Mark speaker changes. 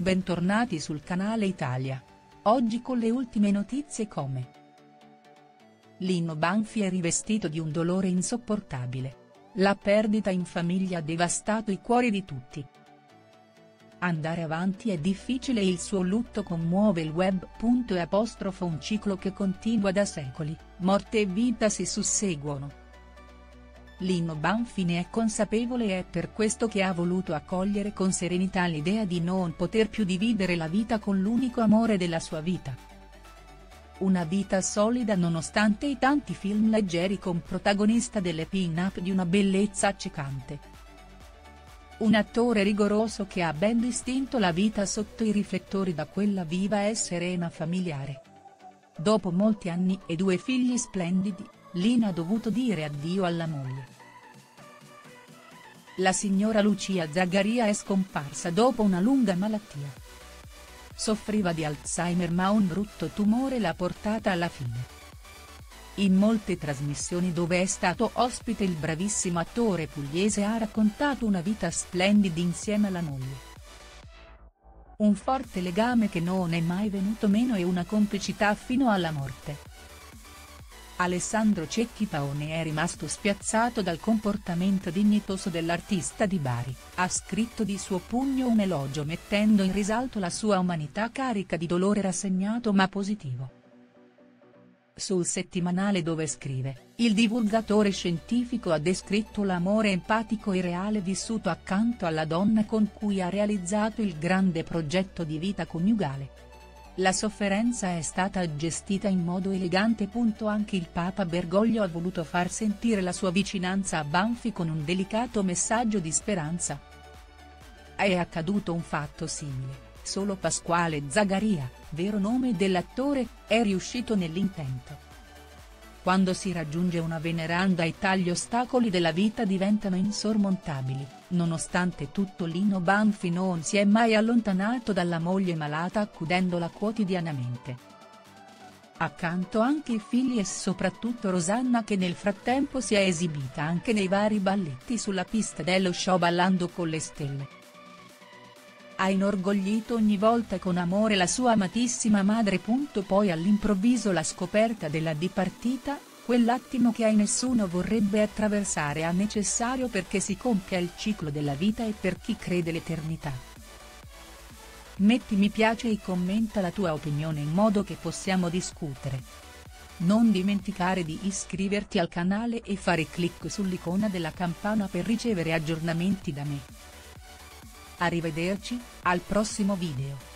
Speaker 1: bentornati sul canale Italia. Oggi con le ultime notizie come Lino Banfi è rivestito di un dolore insopportabile. La perdita in famiglia ha devastato i cuori di tutti. Andare avanti è difficile e il suo lutto commuove il web. E un ciclo che continua da secoli, morte e vita si susseguono. Lino Banfi ne è consapevole e è per questo che ha voluto accogliere con serenità l'idea di non poter più dividere la vita con l'unico amore della sua vita. Una vita solida nonostante i tanti film leggeri con protagonista delle pin-up di una bellezza accecante. Un attore rigoroso che ha ben distinto la vita sotto i riflettori da quella viva e serena familiare. Dopo molti anni e due figli splendidi, Lina ha dovuto dire addio alla moglie. La signora Lucia Zagaria è scomparsa dopo una lunga malattia. Soffriva di Alzheimer ma un brutto tumore l'ha portata alla fine. In molte trasmissioni dove è stato ospite il bravissimo attore pugliese ha raccontato una vita splendida insieme alla moglie. Un forte legame che non è mai venuto meno e una complicità fino alla morte. Alessandro Cecchi Paone è rimasto spiazzato dal comportamento dignitoso dell'artista di Bari, ha scritto di suo pugno un elogio mettendo in risalto la sua umanità carica di dolore rassegnato ma positivo. Sul settimanale dove scrive, il divulgatore scientifico ha descritto l'amore empatico e reale vissuto accanto alla donna con cui ha realizzato il grande progetto di vita coniugale la sofferenza è stata gestita in modo elegante. Anche il Papa Bergoglio ha voluto far sentire la sua vicinanza a Banfi con un delicato messaggio di speranza. È accaduto un fatto simile, solo Pasquale Zagaria, vero nome dell'attore, è riuscito nell'intento. Quando si raggiunge una veneranda età gli ostacoli della vita diventano insormontabili, nonostante tutto Lino Banfi non si è mai allontanato dalla moglie malata accudendola quotidianamente. Accanto anche i figli e soprattutto Rosanna che nel frattempo si è esibita anche nei vari balletti sulla pista dello show Ballando con le stelle. Ha inorgoglito ogni volta con amore la sua amatissima madre. Poi all'improvviso la scoperta della dipartita, quell'attimo che ai nessuno vorrebbe attraversare è necessario perché si compia il ciclo della vita e per chi crede l'eternità. Metti mi piace e commenta la tua opinione in modo che possiamo discutere. Non dimenticare di iscriverti al canale e fare clic sull'icona della campana per ricevere aggiornamenti da me. Arrivederci, al prossimo video.